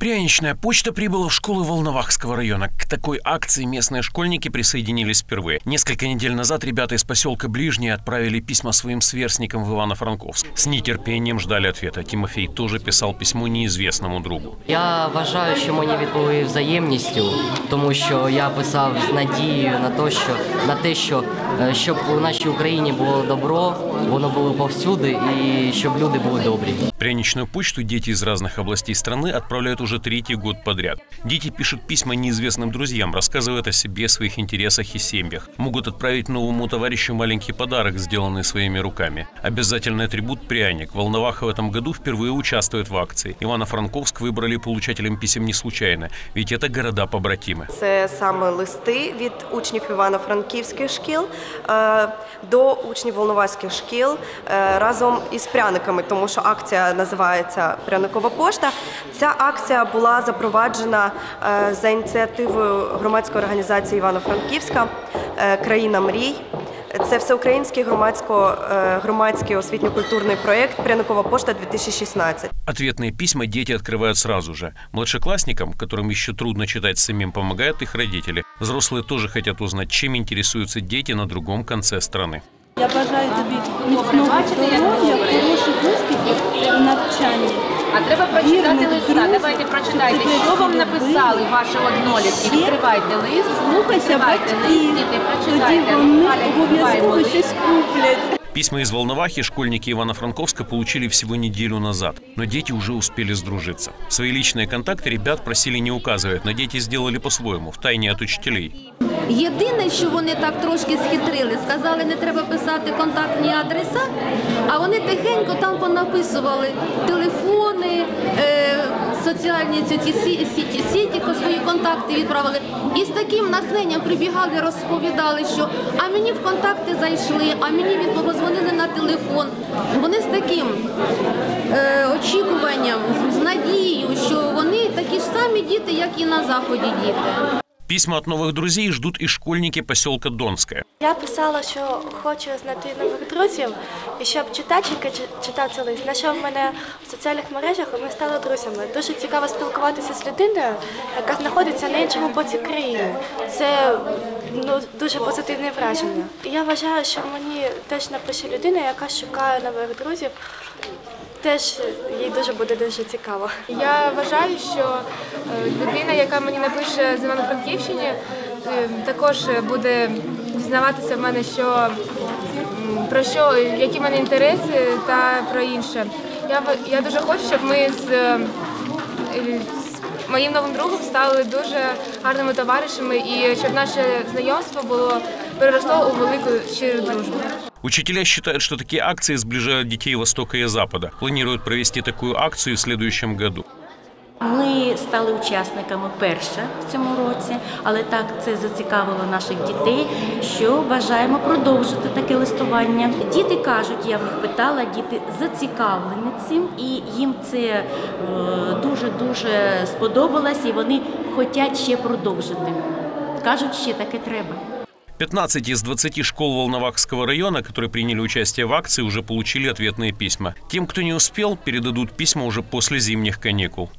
Пряничная почта прибыла в школы Волновахского района. К такой акции местные школьники присоединились впервые. Несколько недель назад ребята из поселка Ближние отправили письма своим сверстникам в Ивано-Франковск. С нетерпением ждали ответа. Тимофей тоже писал письмо неизвестному другу. Я вважаю, що мені відповіли взаємністю, тому що я писав з надією на те, що на те, що е, щоб у нашій Україні було добро, воно було повсюди, і щоб люди були добрі. Пряничную почту дети из разных областей страны отправляют уже третий год подряд. Дети пишут письма неизвестным друзьям, рассказывают о себе, своих интересах и семьях. Могут отправить новому товарищу маленький подарок, сделанный своими руками. Обязательный атрибут – пряник. Волноваха в этом году впервые участвует в акции. Ивано-Франковск выбрали получателем писем не случайно, ведь это города-побратимы. Це саме листи від учнів Івано-Франківських шкіл е, до учнів Волноваських шкіл е, разом із пряниками, тому що акція називається Пряникова пошта. Ця акція була запроваджена е, за ініціативою громадської організації Івано-Франківська е, Країна мрій. Це всеукраїнський громадсько, е, громадський освітньо-культурний проєкт Пряникова пошта 2016. Ответные письма дети открывают сразу же. Младшеклассникам, которым еще трудно читать самим, помогают их родители. Взрослые тоже хотят узнать, чем интересуются дети на другом конце страны. Я бажаю тобі міцного здоров'я, хороших успіхів у навчанні. А треба прочитати листа. Давайте прочитайте, що вам написали ваші однолітки. Відкривайте лист, лист, батьків, тоді вони обов'язково щось куплять. Письма из Волновахи школьники Ивано-Франковска получили всего неделю назад, но дети уже успели сдружиться. Свои личные контакты ребят просили не указывать, но дети сделали по-своему, втайне от учителей. Єдине, що вони так трошки схитрили, сказали, не треба писати контактні адреса, а вони тихенько там понаписували телефони, е, соціальні ці, сіті, сіті, свої контакти відправили. І з таким натхненням прибігали, розповідали, що а мені в контакти зайшли, а мені відповідали на телефон. Вони з таким е, очікуванням, з надією, що вони такі ж самі діти, як і на заході діти. Письма от новых друзей ждут и школьники поселка Донское. Я писала, що хочу знайти нових друзів, і щоб читачки чи- читав цей лист, знайшов мене в соціальних мережах, і ми стали друзями. Дуже цікаво спілкуватися з людиною, яка знаходиться на іншому боці країни. Це ну, дуже позитивне враження. І я вважаю, що мені теж напише людина, яка шукає нових друзів. Теж їй дуже буде дуже цікаво. Я вважаю, що е, людина, яка мені напише з Івано-Франківщини, е, також буде дізнаватися в мене, що про що, які в мене інтереси та про інше. Я, я дуже хочу, щоб ми е, з моїм новим другом стали дуже гарними товаришами і щоб наше знайомство було переросло у велику щиру дружбу. Учителя считают, что такие акции сближают детей Востока и Запада. Планируют провести такую акцию в следующем году. Ми стали учасниками перше в цьому році, але так це зацікавило наших дітей, що бажаємо продовжити таке листування. Діти кажуть, я в них питала, діти зацікавлені цим, і їм це дуже дуже сподобалось, і вони хочуть ще продовжити. Кажуть, ще таке треба. 15 из 20 школ Волновахского района, которые приняли участие в акции, уже получили ответные письма. Тем, кто не успел, передадут письма уже после зимних каникул.